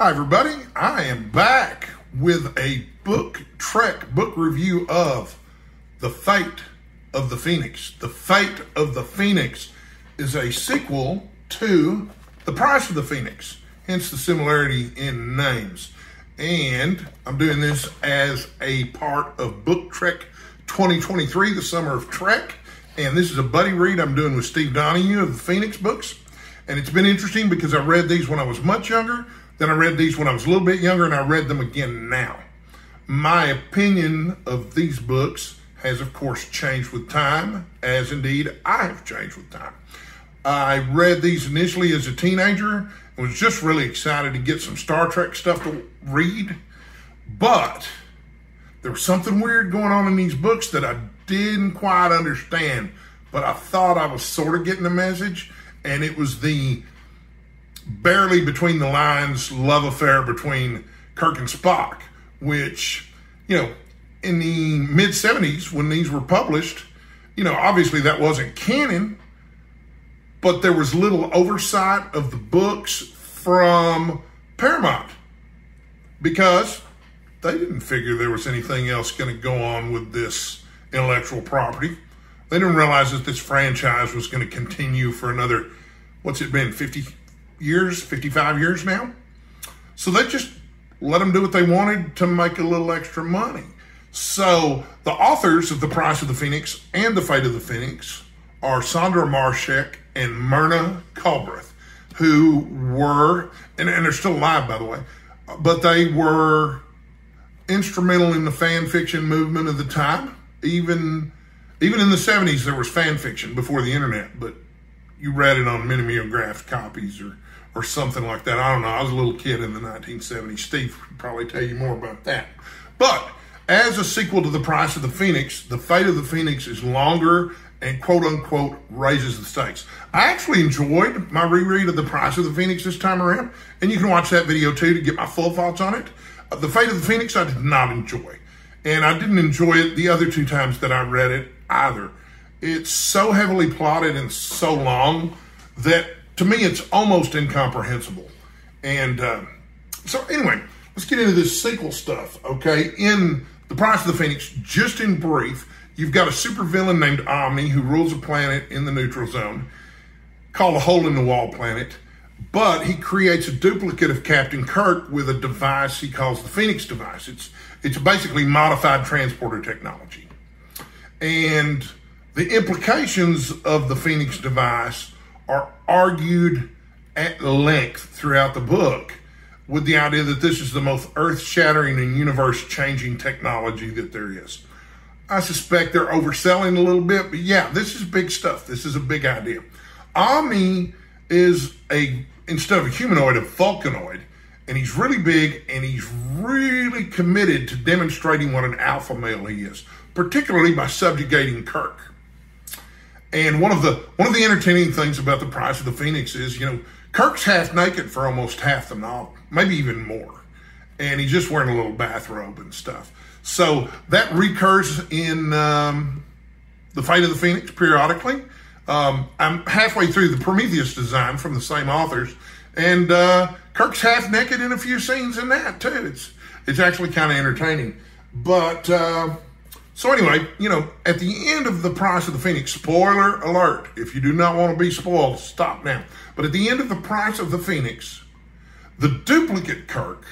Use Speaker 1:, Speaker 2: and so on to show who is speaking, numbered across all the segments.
Speaker 1: Hi, everybody. I am back with a book trek book review of The Fate of the Phoenix. The Fate of the Phoenix is a sequel to The Price of the Phoenix, hence the similarity in names. And I'm doing this as a part of Book Trek 2023, the summer of Trek. And this is a buddy read I'm doing with Steve Donoghue of the Phoenix books. And it's been interesting because I read these when I was much younger, then I read these when I was a little bit younger, and I read them again now. My opinion of these books has, of course, changed with time, as indeed I have changed with time. I read these initially as a teenager and was just really excited to get some Star Trek stuff to read. But there was something weird going on in these books that I didn't quite understand, but I thought I was sort of getting the message and it was the barely between the lines love affair between Kirk and Spock, which, you know, in the mid 70s when these were published, you know, obviously that wasn't canon, but there was little oversight of the books from Paramount because they didn't figure there was anything else going to go on with this intellectual property. They didn't realize that this franchise was going to continue for another, what's it been, 50 years, 55 years now? So they just let them do what they wanted to make a little extra money. So the authors of The Price of the Phoenix and The Fate of the Phoenix are Sondra Marshak and Myrna Culbreath, who were, and, and they're still alive, by the way, but they were instrumental in the fan fiction movement of the time. Even even in the 70s, there was fan fiction before the internet, but you read it on mimeographed copies or, or something like that. I don't know. I was a little kid in the 1970s. Steve could probably tell you more about that. But as a sequel to The Price of the Phoenix, The Fate of the Phoenix is longer and quote unquote raises the stakes. I actually enjoyed my reread of The Price of the Phoenix this time around, and you can watch that video too to get my full thoughts on it. Uh, the Fate of the Phoenix, I did not enjoy. And I didn't enjoy it the other two times that I read it either. It's so heavily plotted and so long that to me it's almost incomprehensible. And uh, so, anyway, let's get into this sequel stuff, okay? In The Price of the Phoenix, just in brief, you've got a supervillain named Omne who rules a planet in the neutral zone called a hole in the wall planet. But he creates a duplicate of Captain Kirk with a device he calls the Phoenix device. It's it's basically modified transporter technology. And the implications of the Phoenix device are argued at length throughout the book with the idea that this is the most earth shattering and universe changing technology that there is. I suspect they're overselling a little bit, but yeah, this is big stuff. This is a big idea. Omne is a, instead of a humanoid, a Vulcanoid and he's really big and he's really committed to demonstrating what an alpha male he is, particularly by subjugating Kirk. And one of the one of the entertaining things about the Price of the Phoenix is, you know, Kirk's half naked for almost half the novel, maybe even more, and he's just wearing a little bathrobe and stuff. So that recurs in um, the Fate of the Phoenix periodically. Um, I'm halfway through the Prometheus design from the same authors, and uh, Kirk's half naked in a few scenes in that too. It's it's actually kind of entertaining. But uh, so anyway, you know, at the end of the Price of the Phoenix, spoiler alert! If you do not want to be spoiled, stop now. But at the end of the Price of the Phoenix, the duplicate Kirk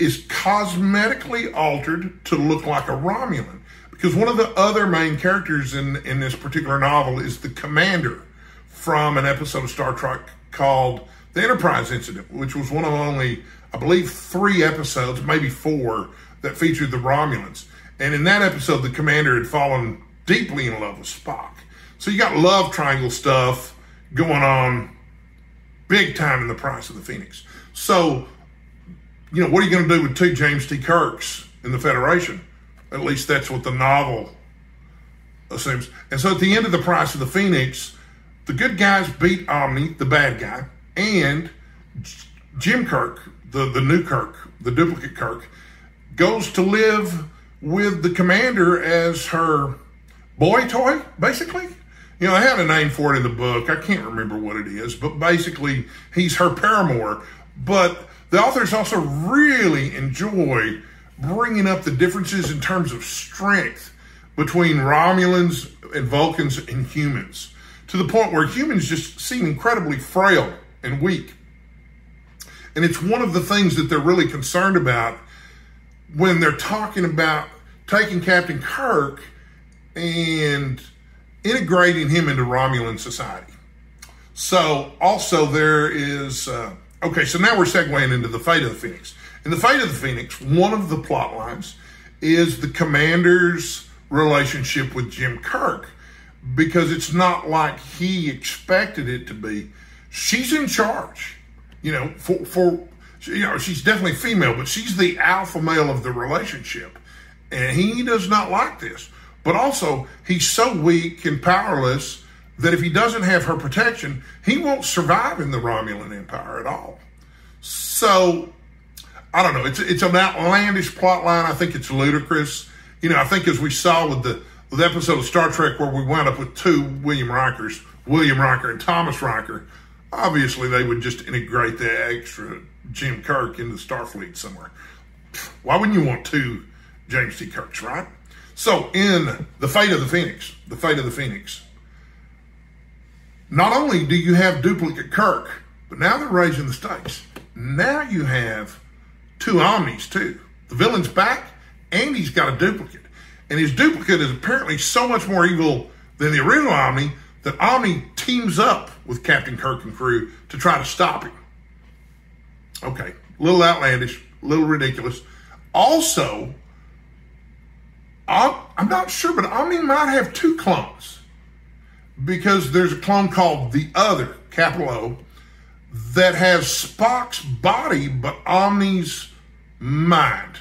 Speaker 1: is cosmetically altered to look like a Romulan. Because one of the other main characters in, in this particular novel is the commander from an episode of Star Trek called the Enterprise incident, which was one of only, I believe, three episodes, maybe four, that featured the Romulans. And in that episode, the commander had fallen deeply in love with Spock. So you got love triangle stuff going on big time in the price of the Phoenix. So, you know, what are you going to do with two James T. Kirks in the Federation? At least that's what the novel assumes. And so at the end of the price of the Phoenix, the good guys beat Omne, the bad guy and Jim Kirk, the, the new Kirk, the duplicate Kirk, goes to live with the commander as her boy toy, basically. You know, I had a name for it in the book. I can't remember what it is, but basically, he's her paramour. but the authors also really enjoy bringing up the differences in terms of strength between Romulans and Vulcans and humans to the point where humans just seem incredibly frail and weak. And it's one of the things that they're really concerned about when they're talking about taking Captain Kirk and integrating him into Romulan society. So, also, there is, uh, okay, so now we're segueing into the fate of the Phoenix. In the fate of the Phoenix, one of the plot lines is the commander's relationship with Jim Kirk because it's not like he expected it to be. She's in charge, you know, for, for you know, she's definitely female, but she's the alpha male of the relationship. And he does not like this. But also, he's so weak and powerless that if he doesn't have her protection, he won't survive in the Romulan Empire at all. So, I don't know. It's it's an outlandish plot line. I think it's ludicrous. You know, I think as we saw with the with the episode of Star Trek where we wound up with two William Rikers, William Riker and Thomas Riker, obviously they would just integrate the extra Jim Kirk into the Starfleet somewhere. Why wouldn't you want two James T. Kirks, right? So in The Fate of the Phoenix, The Fate of the Phoenix, not only do you have duplicate Kirk, but now they're raising the stakes. Now you have two Omnes too. The villain's back, and he's got a duplicate. And his duplicate is apparently so much more evil than the original Omne that Omne teams up with Captain Kirk and crew to try to stop him. Okay, a little outlandish, a little ridiculous. Also, I'm not sure, but Omne might have two clones because there's a clone called the Other, capital O, that has Spock's body but Omne's mind.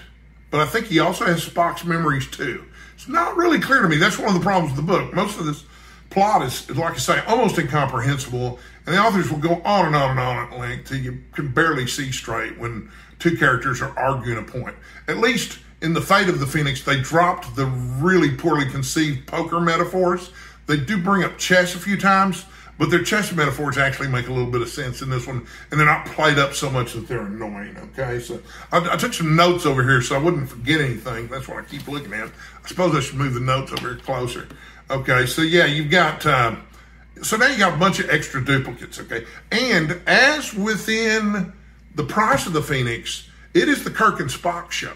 Speaker 1: But I think he also has Spock's memories too. It's not really clear to me. That's one of the problems with the book. Most of this plot is, like I say, almost incomprehensible, and the authors will go on and on and on at length till you can barely see straight when two characters are arguing a point. At least in the fate of the Phoenix, they dropped the really poorly conceived poker metaphors. They do bring up chess a few times, but their chess metaphors actually make a little bit of sense in this one, and they're not played up so much that they're annoying. Okay, so I, I took some notes over here so I wouldn't forget anything. That's what I keep looking at. I suppose I should move the notes over here closer. Okay, so yeah, you've got. Um, so now you got a bunch of extra duplicates. Okay, and as within the price of the Phoenix, it is the Kirk and Spock show.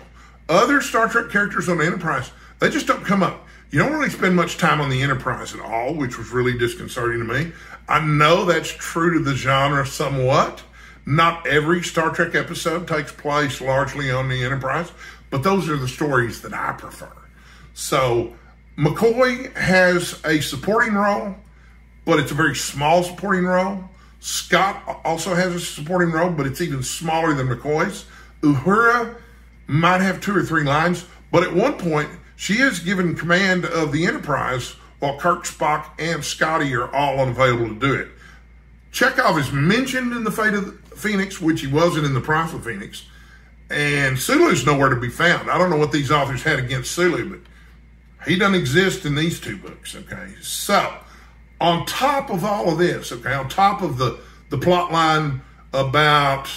Speaker 1: Other Star Trek characters on the Enterprise, they just don't come up. You don't really spend much time on the Enterprise at all, which was really disconcerting to me. I know that's true to the genre somewhat. Not every Star Trek episode takes place largely on the Enterprise, but those are the stories that I prefer. So McCoy has a supporting role, but it's a very small supporting role. Scott also has a supporting role, but it's even smaller than McCoy's. Uhura might have two or three lines, but at one point, she is given command of the Enterprise while Kirk, Spock, and Scotty are all unavailable to do it. Chekov is mentioned in the Fate of the Phoenix, which he wasn't in the Price of Phoenix, and Sulu's nowhere to be found. I don't know what these authors had against Sulu, but he doesn't exist in these two books. Okay, so on top of all of this, okay, on top of the the plot line about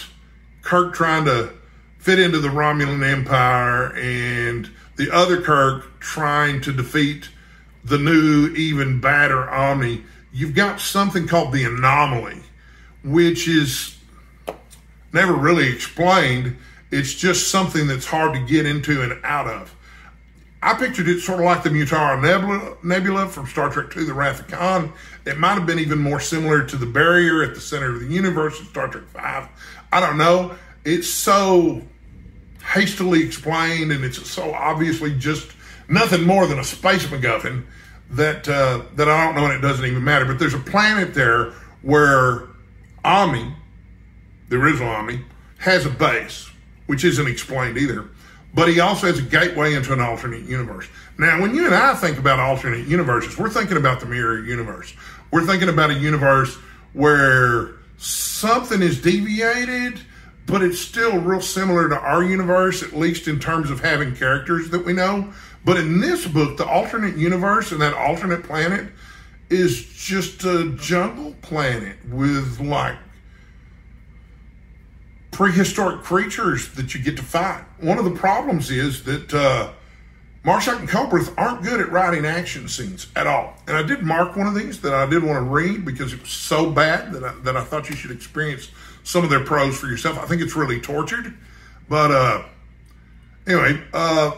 Speaker 1: Kirk trying to fit into the Romulan Empire and the other Kirk trying to defeat the new, even badder Omne, you've got something called the anomaly, which is never really explained. It's just something that's hard to get into and out of. I pictured it sort of like the Mutara Nebula, Nebula from Star Trek II, The Wrath of Khan. It might have been even more similar to the barrier at the center of the universe in Star Trek V. I don't know. It's so hastily explained, and it's so obviously just nothing more than a space MacGuffin that uh, that I don't know, and it doesn't even matter. But there's a planet there where Omne, the original Omne, has a base, which isn't explained either. But he also has a gateway into an alternate universe. Now, when you and I think about alternate universes, we're thinking about the mirror universe. We're thinking about a universe where something is deviated but it's still real similar to our universe, at least in terms of having characters that we know. But in this book, the alternate universe and that alternate planet is just a jungle planet with like prehistoric creatures that you get to fight. One of the problems is that uh, Marshak and Culbreath aren't good at writing action scenes at all. And I did mark one of these that I did want to read because it was so bad that I, that I thought you should experience some of their prose for yourself. I think it's really tortured. But uh, anyway, uh,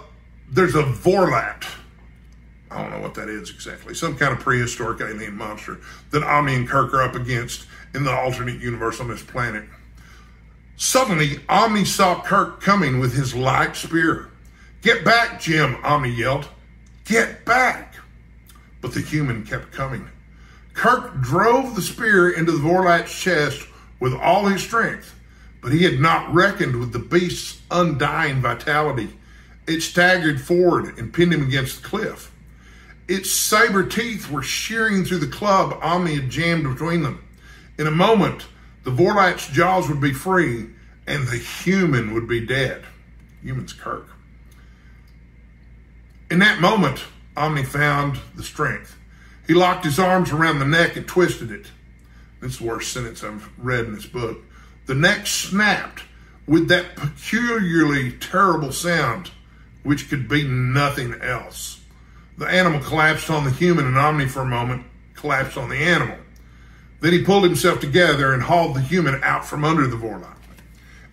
Speaker 1: there's a Vorlat. I don't know what that is exactly. Some kind of prehistoric alien monster that Omne and Kirk are up against in the alternate universe on this planet. Suddenly, Omne saw Kirk coming with his light spear. Get back, Jim, Omne yelled. Get back. But the human kept coming. Kirk drove the spear into the Vorlat's chest with all his strength, but he had not reckoned with the beast's undying vitality. It staggered forward and pinned him against the cliff. Its saber teeth were shearing through the club Omne had jammed between them. In a moment, the Vorlat's jaws would be free and the human would be dead. Human's Kirk. In that moment, Omne found the strength. He locked his arms around the neck and twisted it. That's the worst sentence I've read in this book. The neck snapped with that peculiarly terrible sound, which could be nothing else. The animal collapsed on the human, and Omne, for a moment, collapsed on the animal. Then he pulled himself together and hauled the human out from under the Vorlon.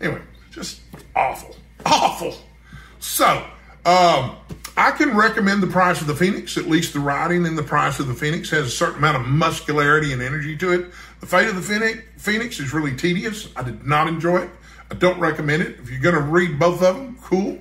Speaker 1: Anyway, just awful, awful. So, um, I can recommend The Price of the Phoenix. At least the writing in The Price of the Phoenix has a certain amount of muscularity and energy to it. The Fate of the Phoenix is really tedious. I did not enjoy it. I don't recommend it. If you're going to read both of them, cool.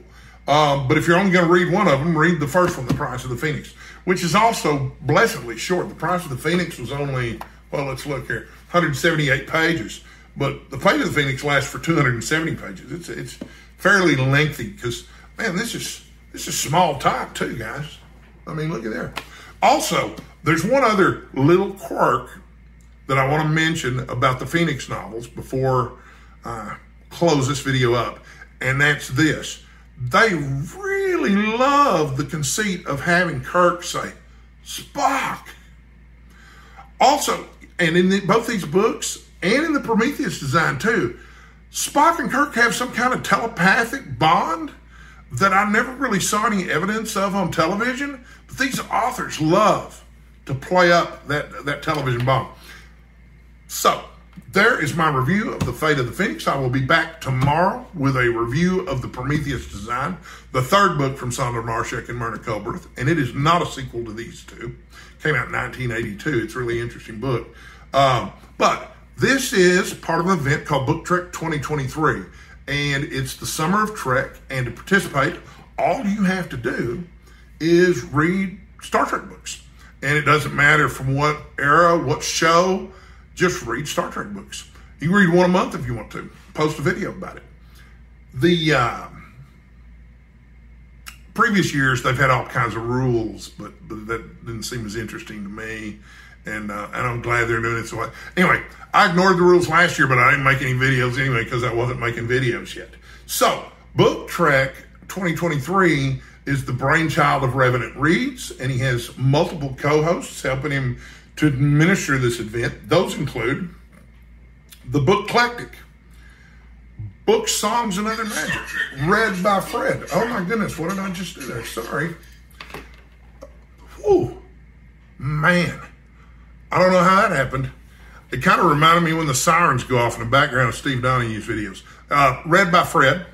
Speaker 1: Um, but if you're only going to read one of them, read the first one, The Price of the Phoenix, which is also blessedly short. The Price of the Phoenix was only, well, let's look here, 178 pages. But The Fate of the Phoenix lasts for 270 pages. It's, it's fairly lengthy because, man, this is this is small type too, guys. I mean, look at there. Also, there's one other little quirk that I want to mention about the Phoenix novels before I close this video up, and that's this. They really love the conceit of having Kirk say, Spock. Also, and in the, both these books and in the Prometheus design too, Spock and Kirk have some kind of telepathic bond that I never really saw any evidence of on television, but these authors love to play up that, that television bond. So, there is my review of The Fate of the Phoenix. I will be back tomorrow with a review of the Prometheus design, the third book from Sondra Marshak and Myrna Culbreath, and it is not a sequel to these two. Came out in 1982. It's a really interesting book. Um, but this is part of an event called Book Trek 2023 and it's the summer of Trek. And to participate, all you have to do is read Star Trek books. And it doesn't matter from what era, what show, just read Star Trek books. You can read one a month if you want to. Post a video about it. The uh, previous years, they've had all kinds of rules, but, but that didn't seem as interesting to me and uh, and I'm glad they're doing it. So I, anyway, I ignored the rules last year, but I didn't make any videos anyway because I wasn't making videos yet. So Book Trek 2023 is the brainchild of Revenant Reads, and he has multiple co-hosts helping him to administer this event. Those include the Bookclectic, Book Songs and Other Magic, read by Fred. Oh my goodness, what did I just do there? Sorry. Whew, man. I don't know how that happened. It kind of reminded me when the sirens go off in the background of Steve Donoghue's videos. Uh, read by Fred,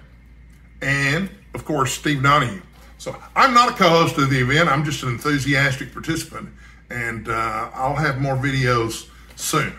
Speaker 1: and of course, Steve Donohue. So I'm not a co-host of the event. I'm just an enthusiastic participant, and uh, I'll have more videos soon.